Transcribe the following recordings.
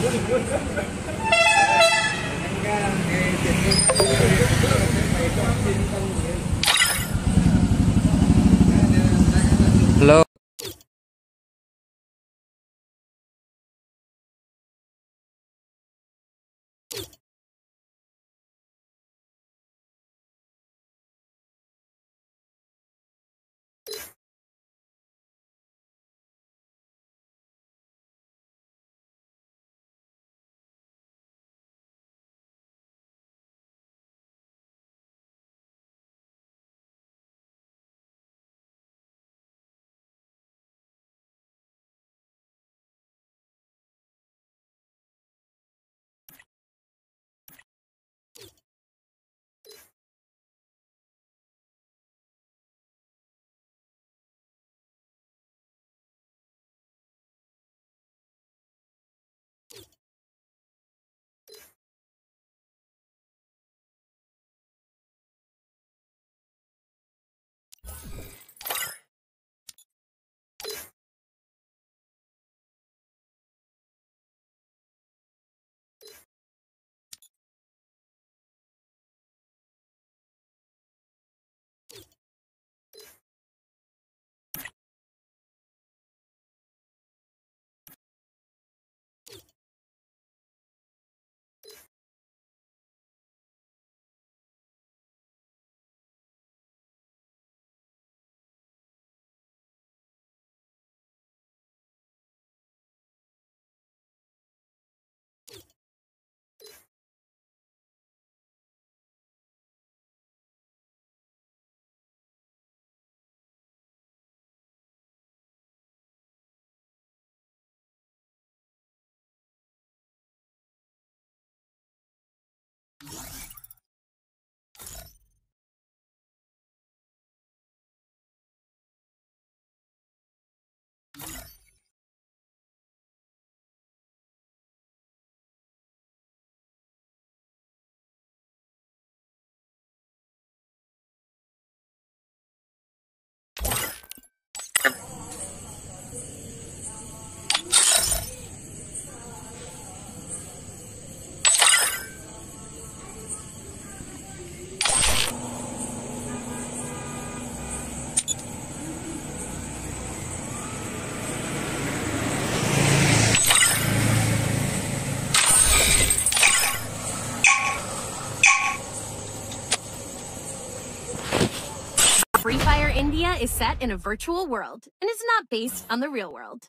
絶対。you Free Fire India is set in a virtual world and is not based on the real world.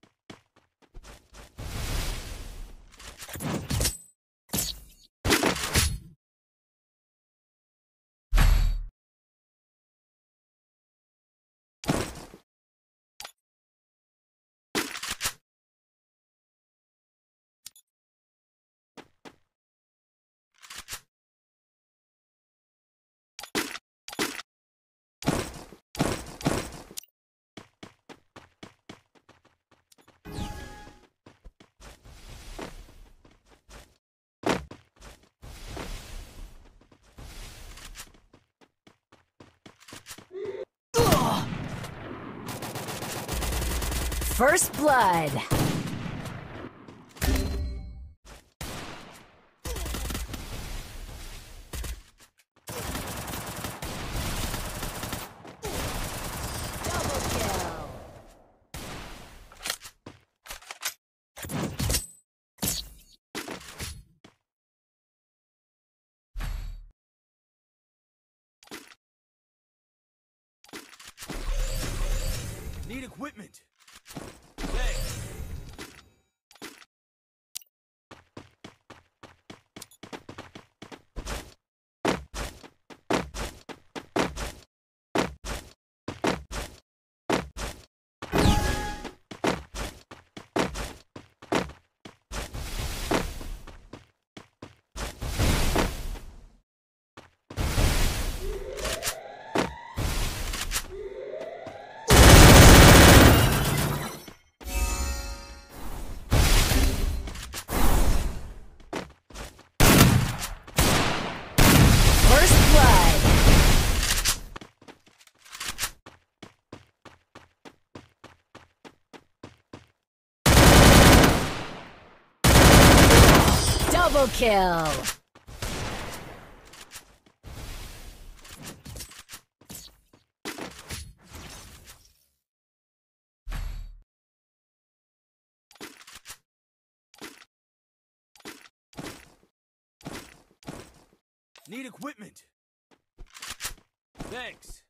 First blood. Need equipment. Double kill. Need equipment. Thanks.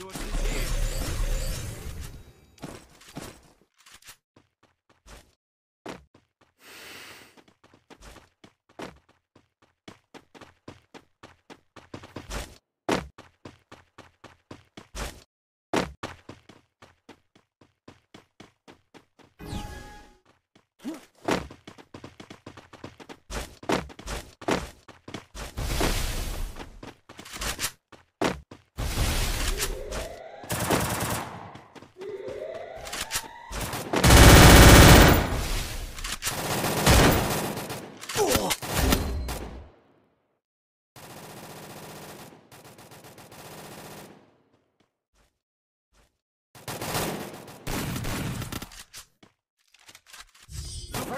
Your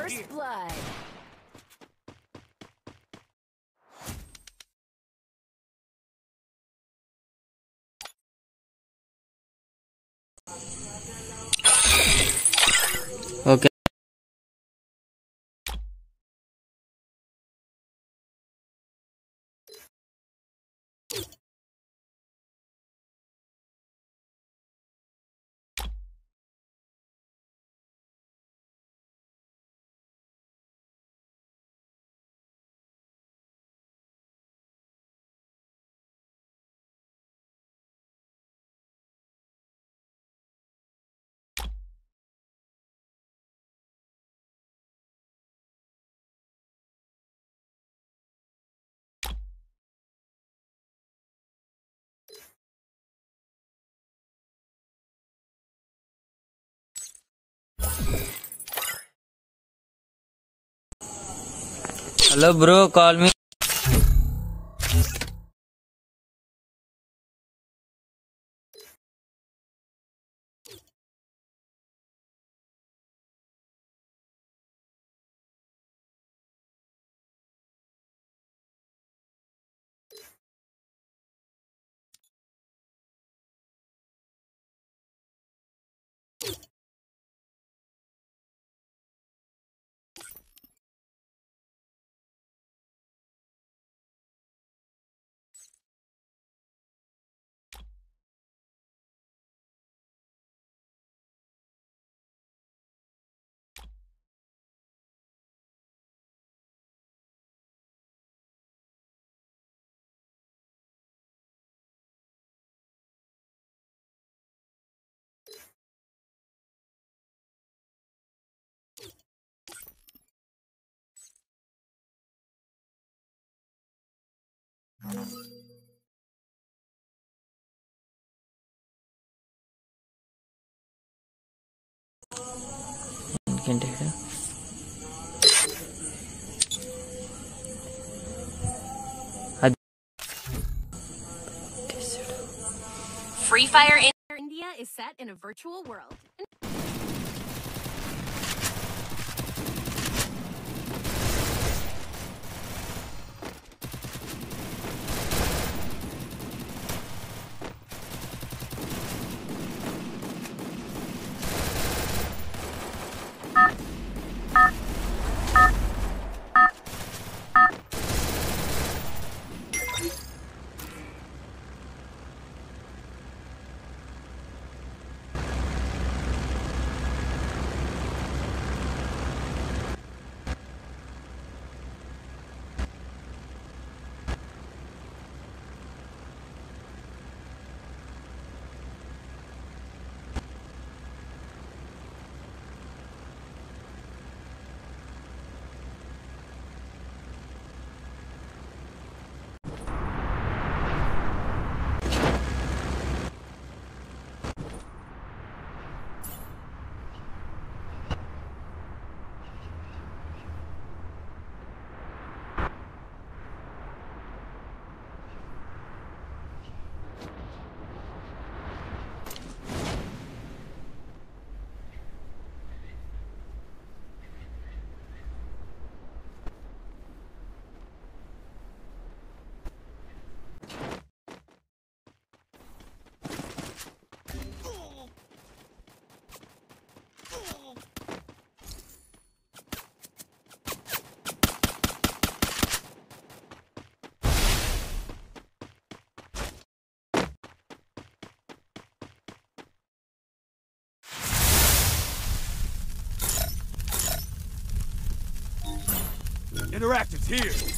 First blood. Hello bro call me can take it. Free Fire in India is set in a virtual world. Interactive's here.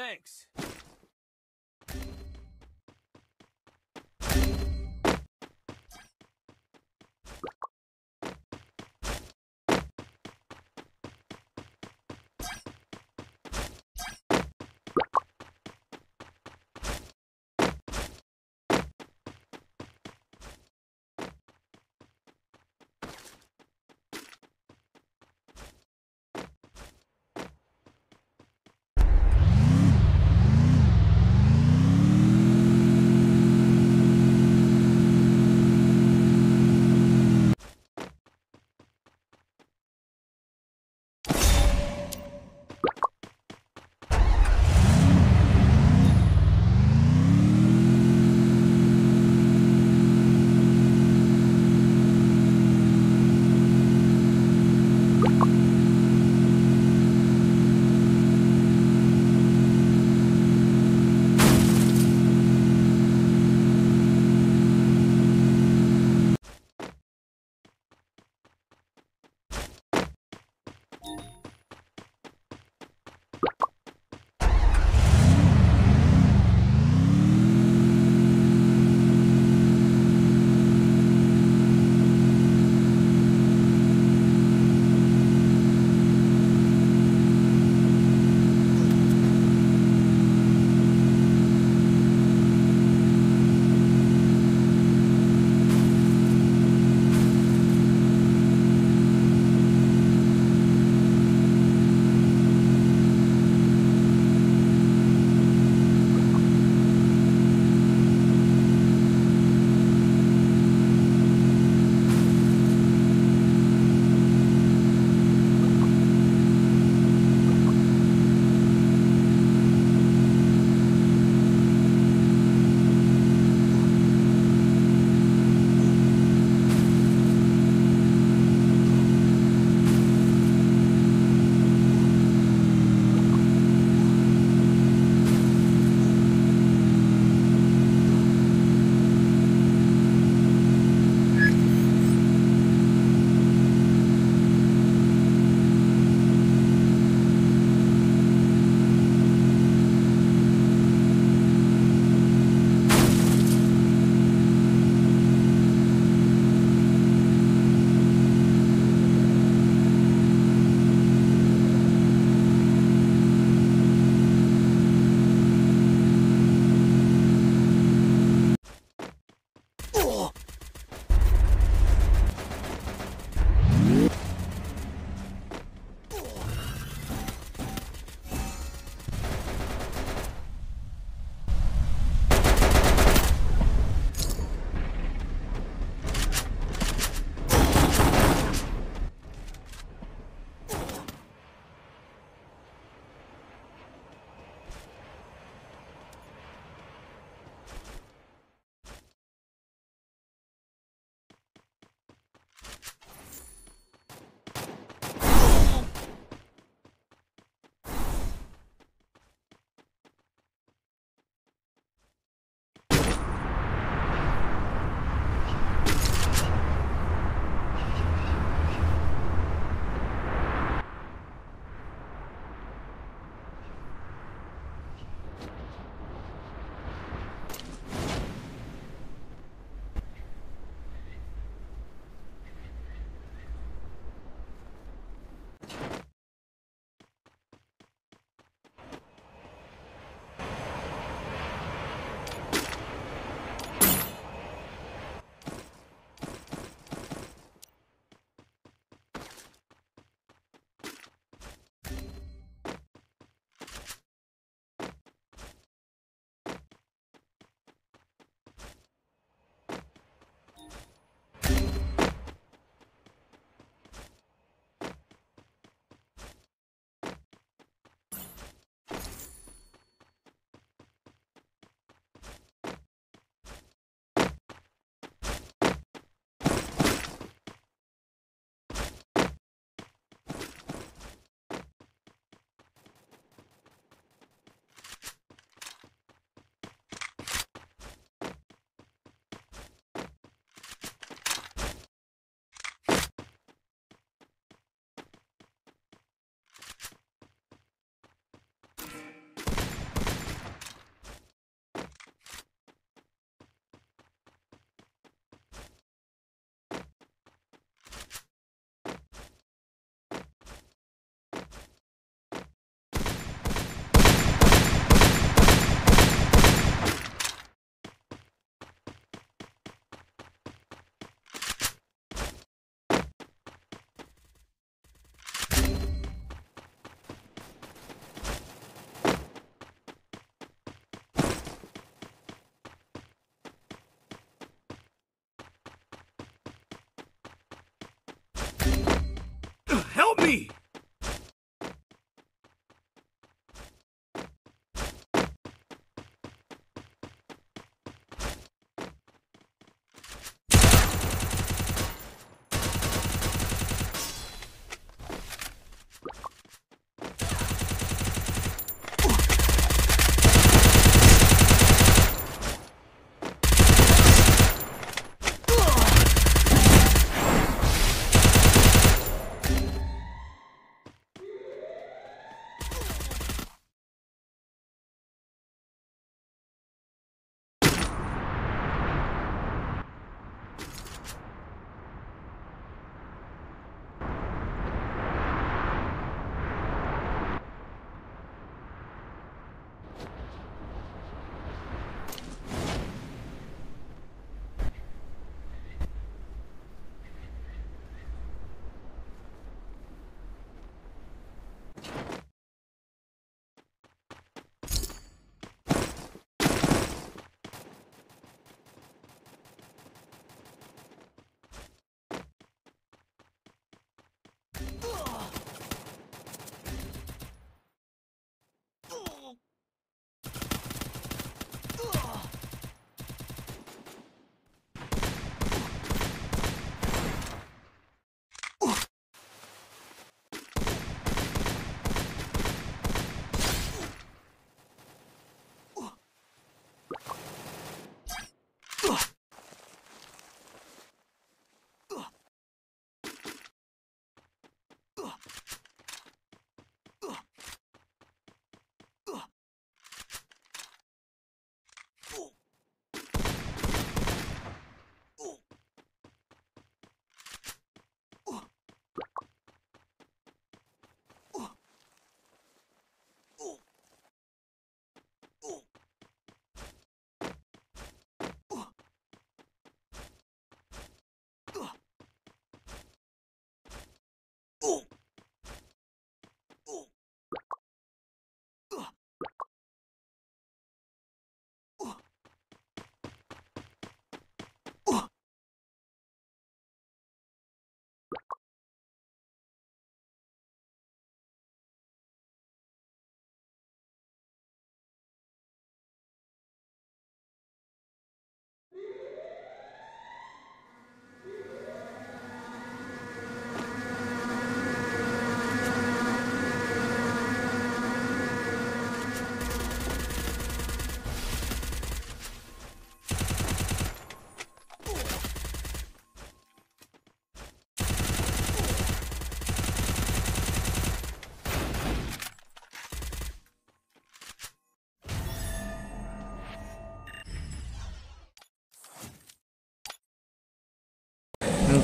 Thanks.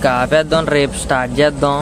ఇంకా ఆపేద్దాం రేపు start చేద్దాం